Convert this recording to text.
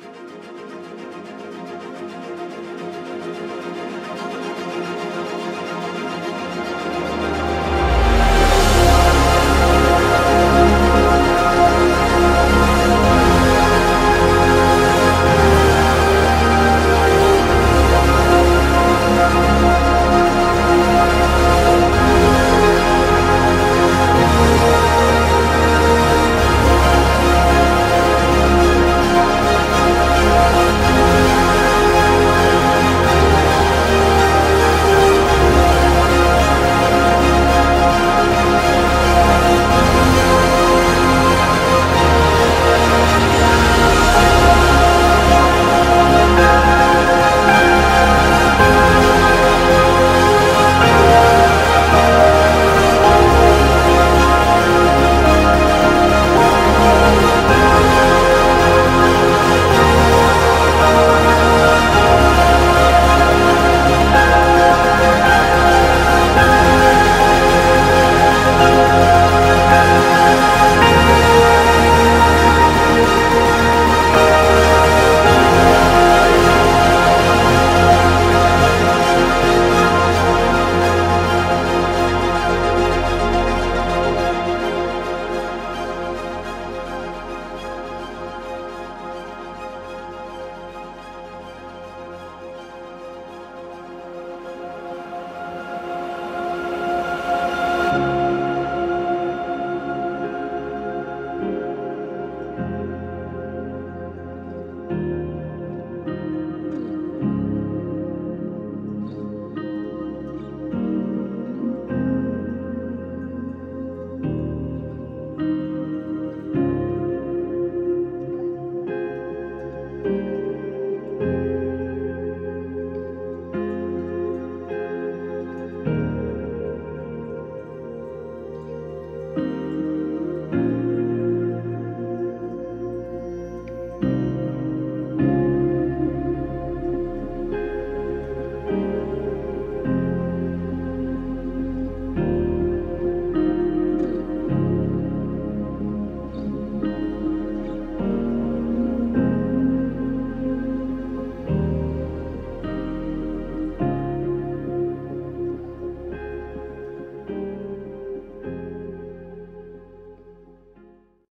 なるほど。